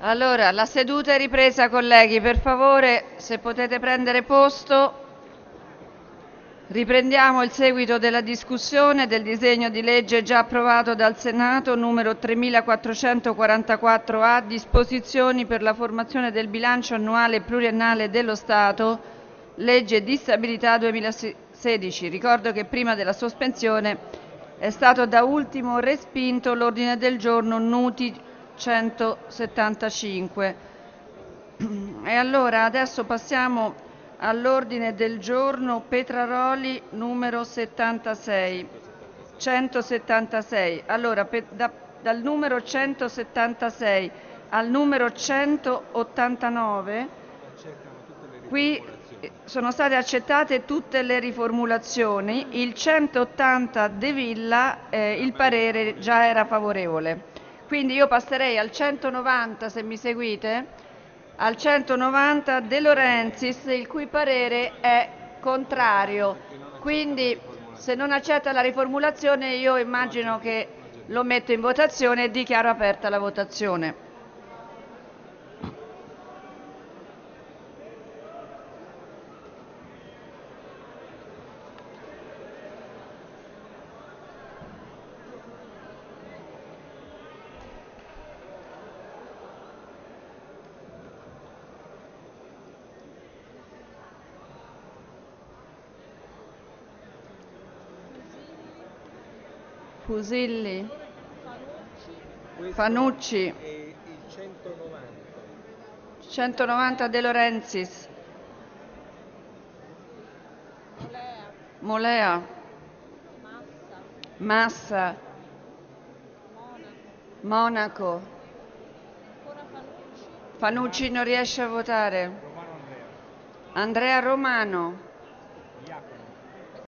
Allora, la seduta è ripresa, colleghi. Per favore, se potete prendere posto, riprendiamo il seguito della discussione del disegno di legge già approvato dal Senato numero 3444A, disposizioni per la formazione del bilancio annuale e pluriennale dello Stato, legge di stabilità 2016. Ricordo che prima della sospensione è stato da ultimo respinto l'ordine del giorno Nuti 175. E allora adesso passiamo all'ordine del giorno Petraroli numero 76. 176. Allora, da- dal numero 176 al numero 189 qui eh, sono state accettate tutte le riformulazioni. Il 180 De Villa eh, il parere già era favorevole. Quindi io passerei al 190 se mi seguite, al 190 De Laurentiis il cui parere è contrario. Quindi se non accetta la riformulazione io immagino che lo metto in votazione e dichiaro aperta la votazione. Fusilli, Fanucci, e il 190. 190 De Laurentiis, Molea, Massa, Monaco. Fanucci? Non riesce a votare. Andrea Romano.